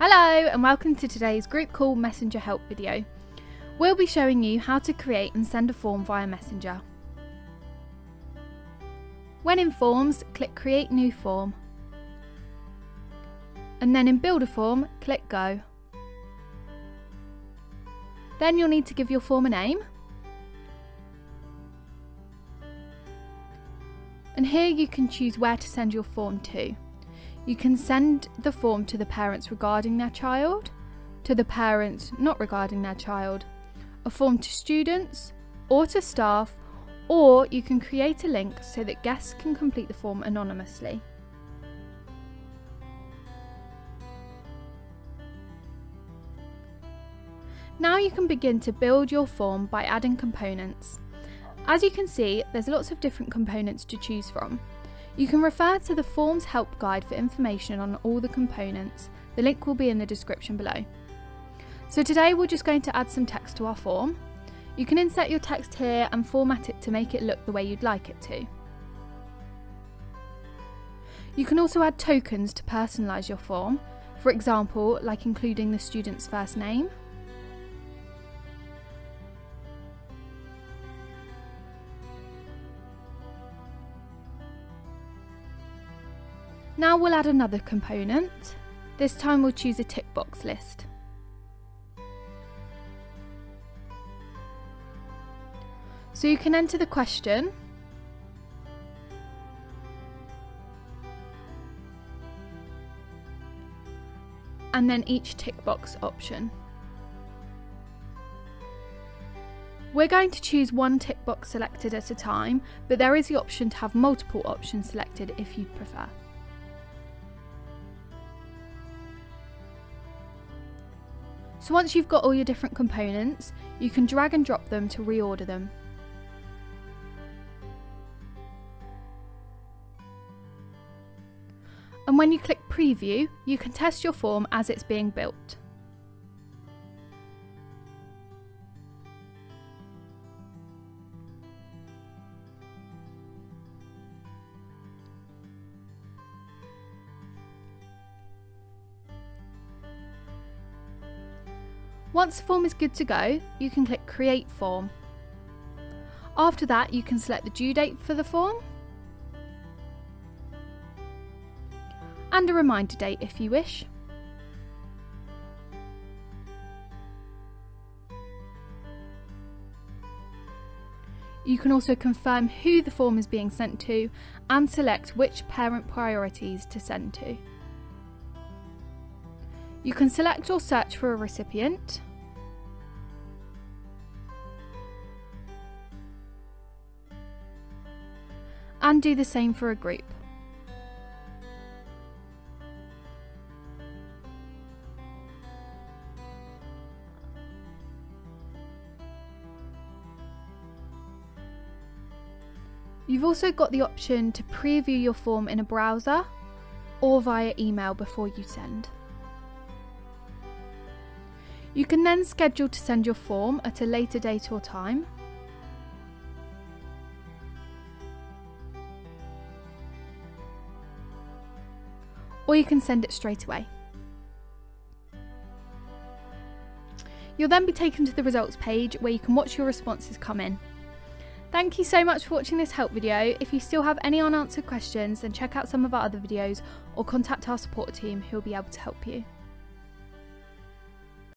Hello and welcome to today's Groupcall Messenger help video. We'll be showing you how to create and send a form via messenger. When in forms, click create new form. And then in build a form, click go. Then you'll need to give your form a name. And here you can choose where to send your form to. You can send the form to the parents regarding their child, to the parents not regarding their child, a form to students or to staff, or you can create a link so that guests can complete the form anonymously. Now you can begin to build your form by adding components. As you can see, there's lots of different components to choose from. You can refer to the Forms Help Guide for information on all the components. The link will be in the description below. So today we're just going to add some text to our form. You can insert your text here and format it to make it look the way you'd like it to. You can also add tokens to personalise your form, for example, like including the student's first name. Now we'll add another component. This time we'll choose a tick box list. So you can enter the question and then each tick box option. We're going to choose one tick box selected at a time, but there is the option to have multiple options selected if you'd prefer. So once you've got all your different components, you can drag and drop them to reorder them. And when you click preview, you can test your form as it's being built. Once the form is good to go, you can click Create Form. After that, you can select the due date for the form and a reminder date if you wish. You can also confirm who the form is being sent to and select which parent priorities to send to. You can select or search for a recipient. And do the same for a group. You've also got the option to preview your form in a browser or via email before you send. You can then schedule to send your form at a later date or time. Or you can send it straight away. You'll then be taken to the results page where you can watch your responses come in. Thank you so much for watching this help video. If you still have any unanswered questions, then check out some of our other videos or contact our support team who will be able to help you.